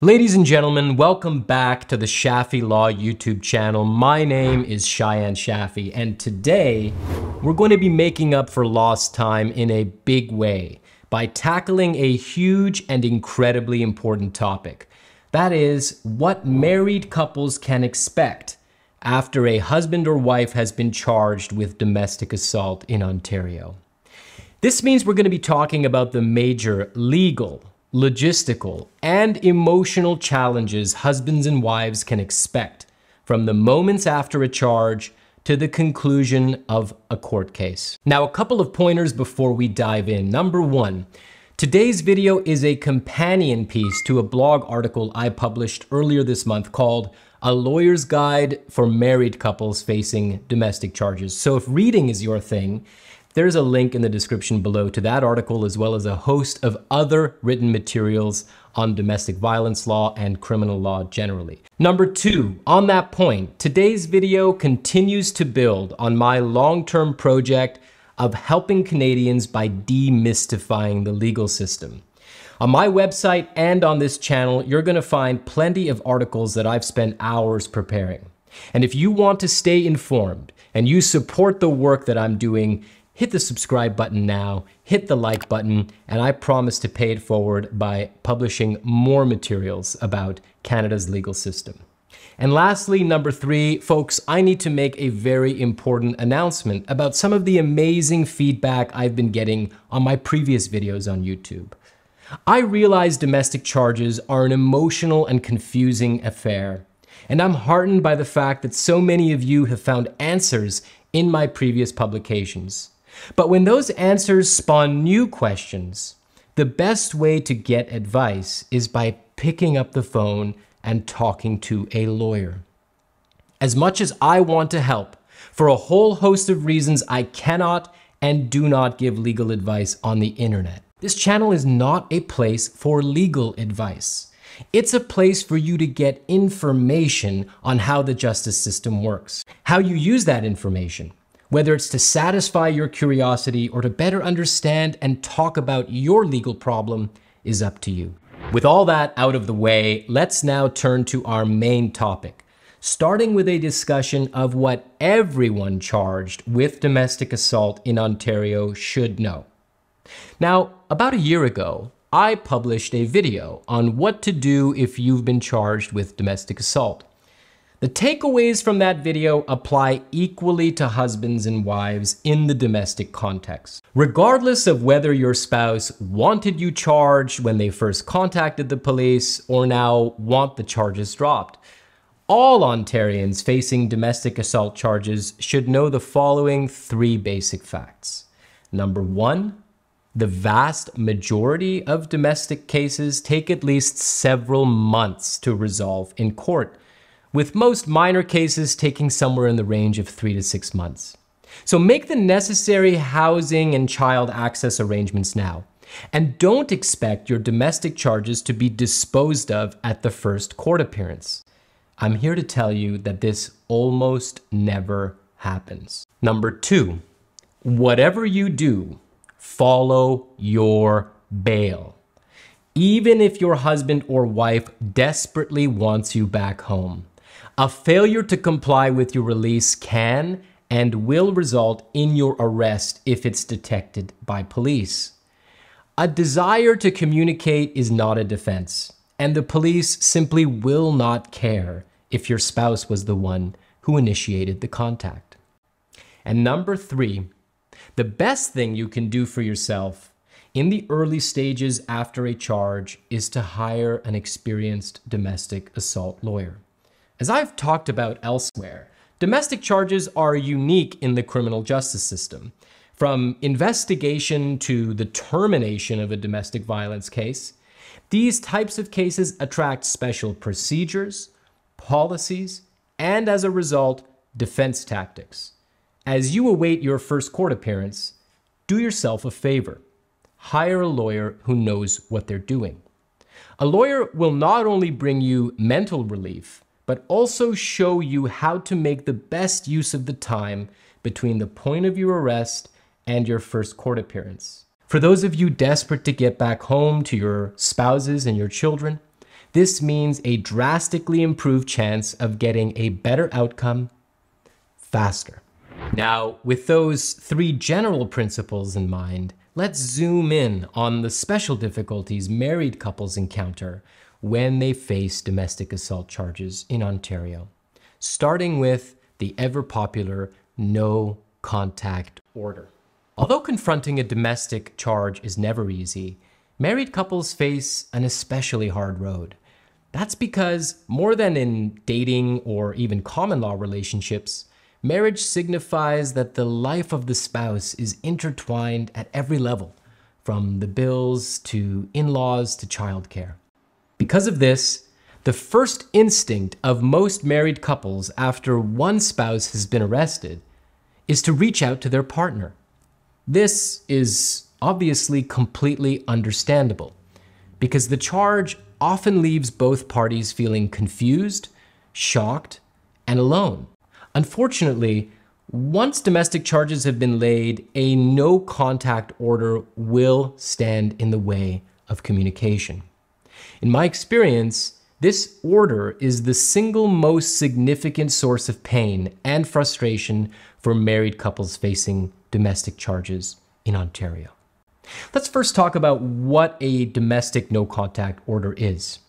Ladies and gentlemen, welcome back to the Shaffie Law YouTube channel. My name is Cheyenne Shaffie, and today we're going to be making up for lost time in a big way by tackling a huge and incredibly important topic. That is, what married couples can expect after a husband or wife has been charged with domestic assault in Ontario. This means we're going to be talking about the major legal, logistical, and emotional challenges husbands and wives can expect from the moments after a charge to the conclusion of a court case. Now, a couple of pointers before we dive in. Number one, today's video is a companion piece to a blog article I published earlier this month called A Lawyer's Guide for Married Couples Facing Domestic Charges. So if reading is your thing, there's a link in the description below to that article as well as a host of other written materials on domestic violence law and criminal law generally. Number two, on that point, today's video continues to build on my long-term project of helping Canadians by demystifying the legal system. On my website and on this channel, you're gonna find plenty of articles that I've spent hours preparing. And if you want to stay informed and you support the work that I'm doing, hit the subscribe button now, hit the like button, and I promise to pay it forward by publishing more materials about Canada's legal system. And lastly, number three, folks, I need to make a very important announcement about some of the amazing feedback I've been getting on my previous videos on YouTube. I realize domestic charges are an emotional and confusing affair, and I'm heartened by the fact that so many of you have found answers in my previous publications. But when those answers spawn new questions, the best way to get advice is by picking up the phone and talking to a lawyer. As much as I want to help, for a whole host of reasons, I cannot and do not give legal advice on the internet. This channel is not a place for legal advice. It's a place for you to get information on how the justice system works, how you use that information, whether it's to satisfy your curiosity or to better understand and talk about your legal problem is up to you. With all that out of the way, let's now turn to our main topic, starting with a discussion of what everyone charged with domestic assault in Ontario should know. Now, about a year ago, I published a video on what to do if you've been charged with domestic assault. The takeaways from that video apply equally to husbands and wives in the domestic context. Regardless of whether your spouse wanted you charged when they first contacted the police or now want the charges dropped, all Ontarians facing domestic assault charges should know the following three basic facts. Number one, the vast majority of domestic cases take at least several months to resolve in court with most minor cases taking somewhere in the range of three to six months. So make the necessary housing and child access arrangements now. And don't expect your domestic charges to be disposed of at the first court appearance. I'm here to tell you that this almost never happens. Number two, whatever you do, follow your bail. Even if your husband or wife desperately wants you back home. A failure to comply with your release can and will result in your arrest if it's detected by police. A desire to communicate is not a defense, and the police simply will not care if your spouse was the one who initiated the contact. And number three, the best thing you can do for yourself in the early stages after a charge is to hire an experienced domestic assault lawyer. As I've talked about elsewhere, domestic charges are unique in the criminal justice system. From investigation to the termination of a domestic violence case, these types of cases attract special procedures, policies, and as a result, defense tactics. As you await your first court appearance, do yourself a favor. Hire a lawyer who knows what they're doing. A lawyer will not only bring you mental relief, but also show you how to make the best use of the time between the point of your arrest and your first court appearance. For those of you desperate to get back home to your spouses and your children, This means a drastically improved chance of getting a better outcome faster. Now, with those three general principles in mind, let's zoom in on the special difficulties married couples encounter when they face domestic assault charges in Ontario, starting with the ever popular no contact order. Although confronting a domestic charge is never easy, married couples face an especially hard road. That's because, more than in dating or even common law relationships, marriage signifies that the life of the spouse is intertwined at every level, from the bills to in laws to childcare. Because of this, the first instinct of most married couples after one spouse has been arrested is to reach out to their partner. This is obviously completely understandable because the charge often leaves both parties feeling confused, shocked, and alone. Unfortunately, once domestic charges have been laid, a no contact order will stand in the way of communication. In my experience, this order is the single most significant source of pain and frustration for married couples facing domestic charges in Ontario. Let's first talk about what a domestic no contact order is.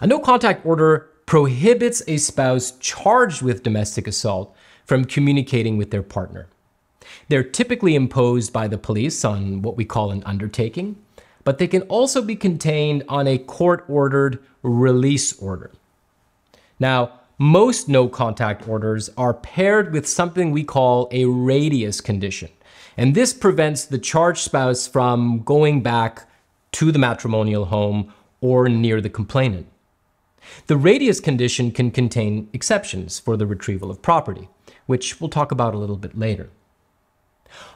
A no contact order prohibits a spouse charged with domestic assault from communicating with their partner. They're typically imposed by the police on what we call an undertaking, but they can also be contained on a court ordered release order. Now, most no contact orders are paired with something we call a radius condition. And this prevents the charged spouse from going back to the matrimonial home or near the complainant. The radius condition can contain exceptions for the retrieval of property, which we'll talk about a little bit later.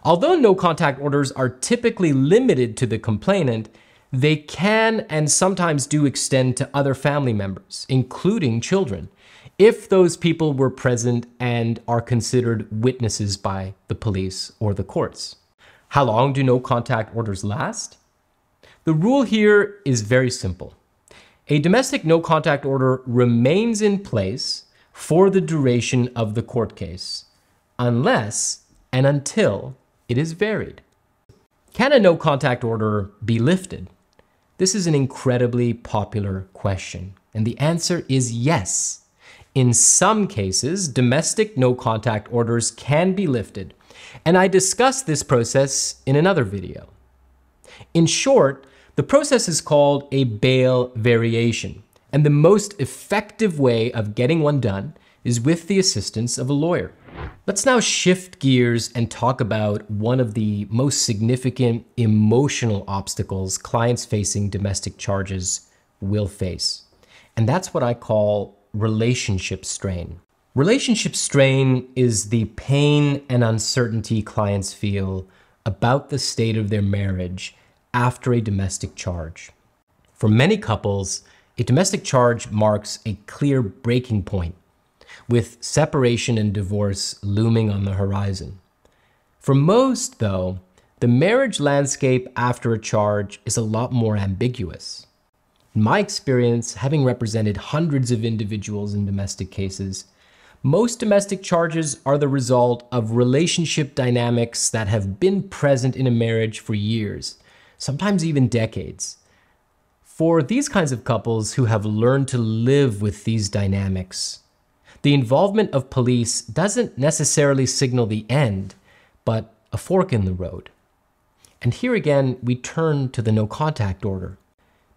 Although no contact orders are typically limited to the complainant, they can and sometimes do extend to other family members, including children, if those people were present and are considered witnesses by the police or the courts. How long do no contact orders last? The rule here is very simple. A domestic no contact order remains in place for the duration of the court case, unless and until it is varied. Can a no contact order be lifted? This is an incredibly popular question, and the answer is yes. In some cases, domestic no contact orders can be lifted, and I discussed this process in another video. In short, the process is called a bail variation, and the most effective way of getting one done is with the assistance of a lawyer. Let's now shift gears and talk about one of the most significant emotional obstacles clients facing domestic charges will face. And that's what I call relationship strain. Relationship strain is the pain and uncertainty clients feel about the state of their marriage after a domestic charge. For many couples, a domestic charge marks a clear breaking point with separation and divorce looming on the horizon. For most, though, the marriage landscape after a charge is a lot more ambiguous. In my experience, having represented hundreds of individuals in domestic cases, most domestic charges are the result of relationship dynamics that have been present in a marriage for years, sometimes even decades. For these kinds of couples who have learned to live with these dynamics, the involvement of police doesn't necessarily signal the end, but a fork in the road. And here again, we turn to the no contact order.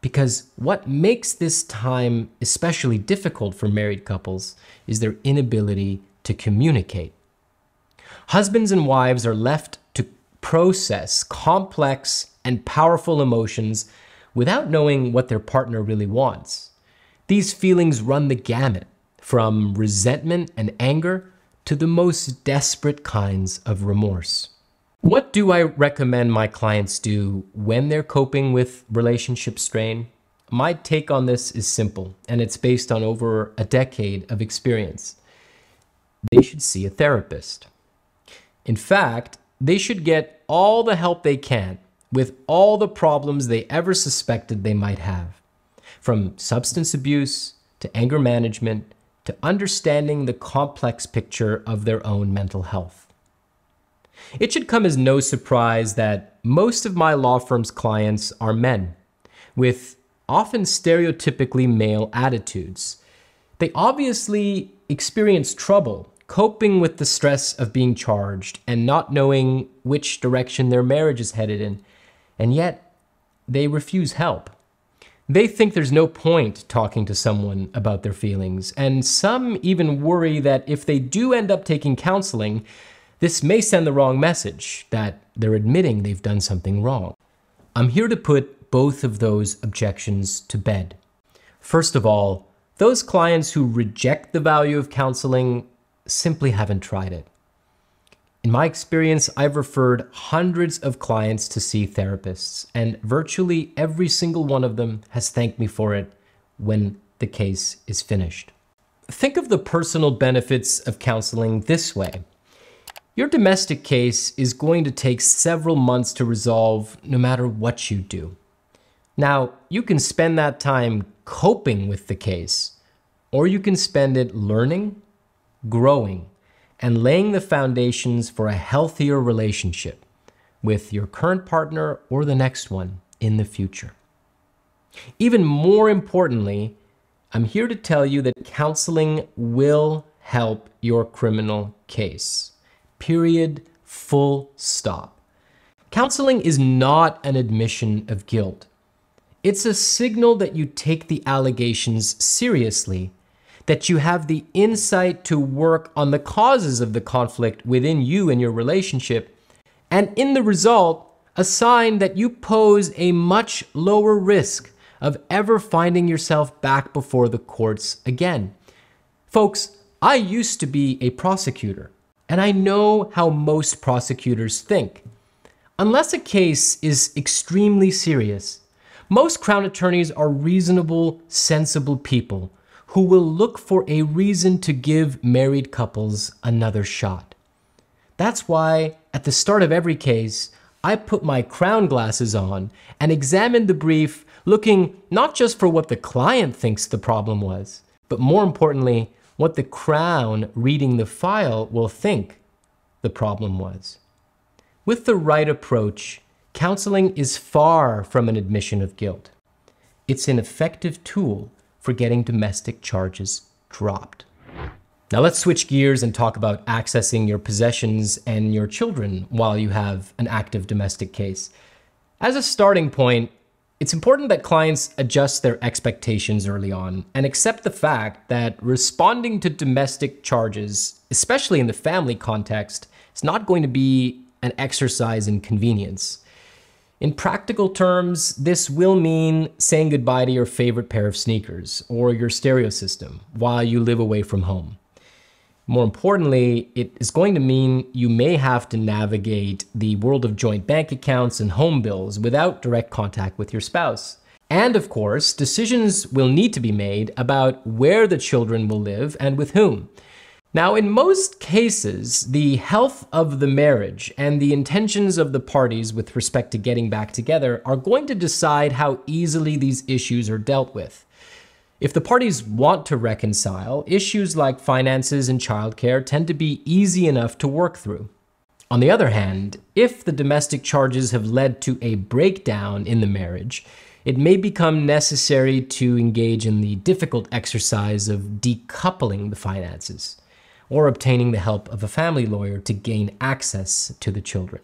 Because what makes this time especially difficult for married couples is their inability to communicate. Husbands and wives are left to process complex and powerful emotions without knowing what their partner really wants. These feelings run the gamut from resentment and anger to the most desperate kinds of remorse. What do I recommend my clients do when they're coping with relationship strain? My take on this is simple, and it's based on over a decade of experience. They should see a therapist. In fact, they should get all the help they can with all the problems they ever suspected they might have. from substance abuse to anger management to understanding the complex picture of their own mental health. It should come as no surprise that most of my law firm's clients are men, with often stereotypically male attitudes. They obviously experience trouble coping with the stress of being charged and not knowing which direction their marriage is headed in, and yet they refuse help. They think there's no point talking to someone about their feelings, and some even worry that if they do end up taking counseling, this may send the wrong message that they're admitting they've done something wrong. I'm here to put both of those objections to bed. First of all, those clients who reject the value of counseling simply haven't tried it. In my experience, I've referred hundreds of clients to see therapists, and virtually every single one of them has thanked me for it when the case is finished. Think of the personal benefits of counseling this way. Your domestic case is going to take several months to resolve no matter what you do. Now, you can spend that time coping with the case, or you can spend it learning, growing, and laying the foundations for a healthier relationship with your current partner or the next one in the future. Even more importantly, I'm here to tell you that counseling will help your criminal case. Period. Full stop. Counseling is not an admission of guilt. It's a signal that you take the allegations seriously that you have the insight to work on the causes of the conflict within you and your relationship, and in the result, a sign that you pose a much lower risk of ever finding yourself back before the courts again. Folks, I used to be a prosecutor, and I know how most prosecutors think. Unless a case is extremely serious, most Crown attorneys are reasonable, sensible people who will look for a reason to give married couples another shot. That's why, at the start of every case, I put my crown glasses on and examine the brief, looking not just for what the client thinks the problem was, but more importantly, what the crown reading the file will think the problem was. With the right approach, counseling is far from an admission of guilt. It's an effective tool for getting domestic charges dropped. Now let's switch gears and talk about accessing your possessions and your children while you have an active domestic case. As a starting point, it's important that clients adjust their expectations early on and accept the fact that responding to domestic charges, especially in the family context, is not going to be an exercise in convenience. In practical terms, this will mean saying goodbye to your favorite pair of sneakers or your stereo system while you live away from home. More importantly, it is going to mean you may have to navigate the world of joint bank accounts and home bills without direct contact with your spouse. And of course, decisions will need to be made about where the children will live and with whom. Now, in most cases, the health of the marriage and the intentions of the parties with respect to getting back together are going to decide how easily these issues are dealt with. If the parties want to reconcile, issues like finances and childcare tend to be easy enough to work through. On the other hand, if the domestic charges have led to a breakdown in the marriage, it may become necessary to engage in the difficult exercise of decoupling the finances or obtaining the help of a family lawyer to gain access to the children.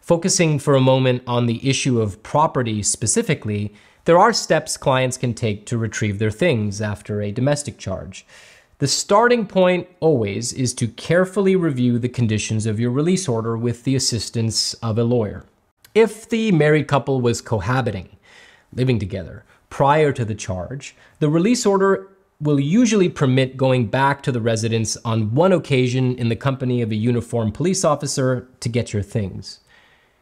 Focusing for a moment on the issue of property specifically, there are steps clients can take to retrieve their things after a domestic charge. The starting point always is to carefully review the conditions of your release order with the assistance of a lawyer. If the married couple was cohabiting, living together, prior to the charge, the release order will usually permit going back to the residence on one occasion in the company of a uniformed police officer to get your things.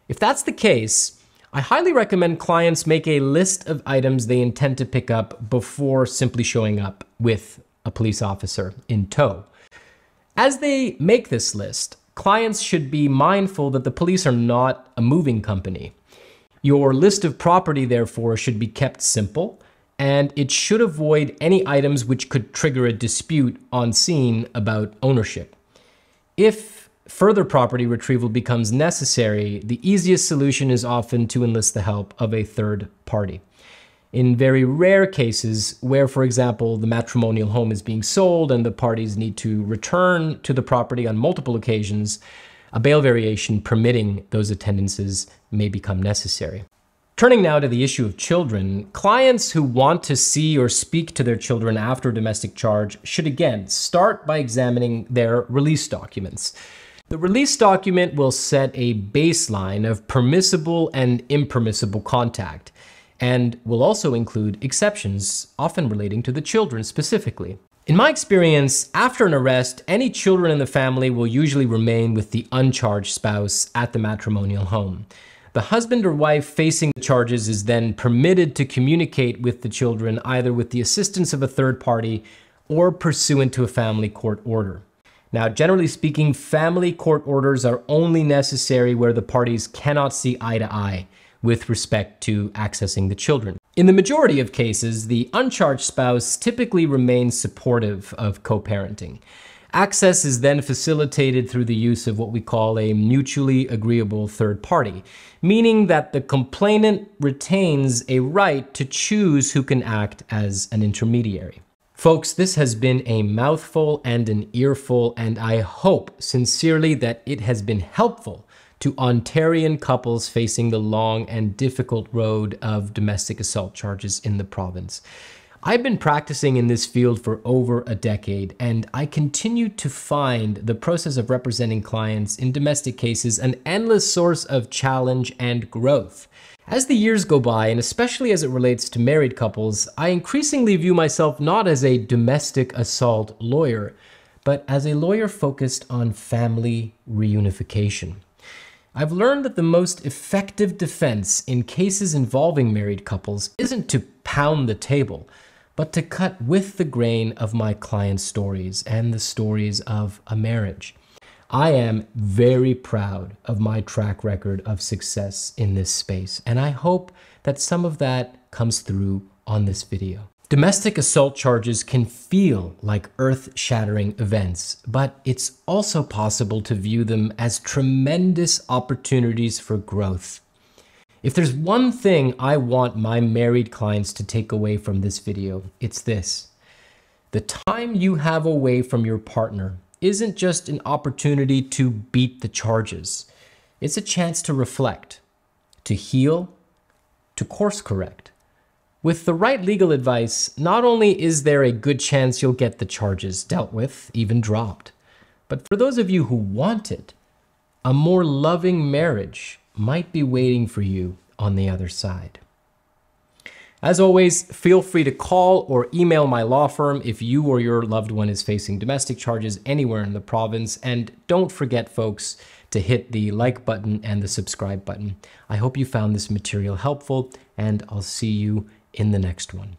If that's the case, I highly recommend clients make a list of items they intend to pick up before simply showing up with a police officer in tow. As they make this list, clients should be mindful that the police are not a moving company. Your list of property, therefore, should be kept simple and it should avoid any items which could trigger a dispute on scene about ownership. If further property retrieval becomes necessary, the easiest solution is often to enlist the help of a third party. In very rare cases, where, for example, the matrimonial home is being sold and the parties need to return to the property on multiple occasions, a bail variation permitting those attendances may become necessary. Turning now to the issue of children, clients who want to see or speak to their children after domestic charge should again start by examining their release documents. The release document will set a baseline of permissible and impermissible contact and will also include exceptions, often relating to the children specifically. In my experience, after an arrest, any children in the family will usually remain with the uncharged spouse at the matrimonial home. The husband or wife facing the charges is then permitted to communicate with the children either with the assistance of a third party or pursuant to a family court order. Now, generally speaking, family court orders are only necessary where the parties cannot see eye to eye with respect to accessing the children. In the majority of cases, the uncharged spouse typically remains supportive of co-parenting. Access is then facilitated through the use of what we call a mutually agreeable third party, meaning that the complainant retains a right to choose who can act as an intermediary. Folks, this has been a mouthful and an earful, and I hope sincerely that it has been helpful to Ontarian couples facing the long and difficult road of domestic assault charges in the province. I've been practicing in this field for over a decade, and I continue to find the process of representing clients in domestic cases an endless source of challenge and growth. As the years go by, and especially as it relates to married couples, I increasingly view myself not as a domestic assault lawyer, but as a lawyer focused on family reunification. I've learned that the most effective defense in cases involving married couples isn't to pound the table, but to cut with the grain of my clients' stories and the stories of a marriage. I am very proud of my track record of success in this space, and I hope that some of that comes through on this video. Domestic assault charges can feel like earth shattering events, but it's also possible to view them as tremendous opportunities for growth. If there's one thing I want my married clients to take away from this video, it's this. The time you have away from your partner isn't just an opportunity to beat the charges. It's a chance to reflect, to heal, to course correct. With the right legal advice, not only is there a good chance you'll get the charges dealt with, even dropped, but for those of you who want it, a more loving marriage might be waiting for you on the other side. As always, feel free to call or email my law firm if you or your loved one is facing domestic charges anywhere in the province. And don't forget, folks, to hit the like button and the subscribe button. I hope you found this material helpful, and I'll see you in the next one.